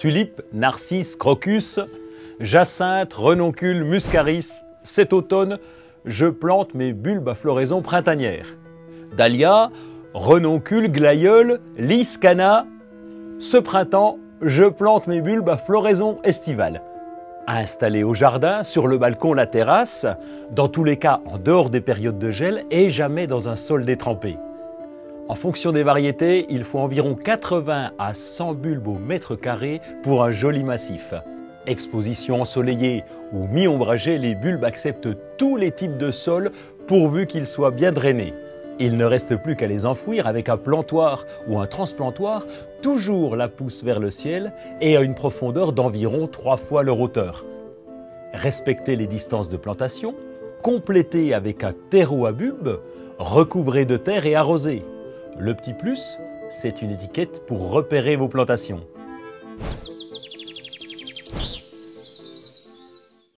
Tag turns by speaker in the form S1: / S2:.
S1: Tulipes, narcisses, crocus, jacinthe, renoncule, muscaris. Cet automne, je plante mes bulbes à floraison printanière. Dahlia, renoncule, glaïeul, lys, cana. Ce printemps, je plante mes bulbes à floraison estivale. Installés au jardin, sur le balcon, la terrasse, dans tous les cas en dehors des périodes de gel et jamais dans un sol détrempé. En fonction des variétés, il faut environ 80 à 100 bulbes au mètre carré pour un joli massif. Exposition ensoleillée ou mi-ombragée, les bulbes acceptent tous les types de sols pourvu qu'ils soient bien drainés. Il ne reste plus qu'à les enfouir avec un plantoir ou un transplantoir, toujours la pousse vers le ciel et à une profondeur d'environ trois fois leur hauteur. Respectez les distances de plantation, complétez avec un terreau à bulbes, recouvrez de terre et arrosez. Le petit plus, c'est une étiquette pour repérer vos plantations.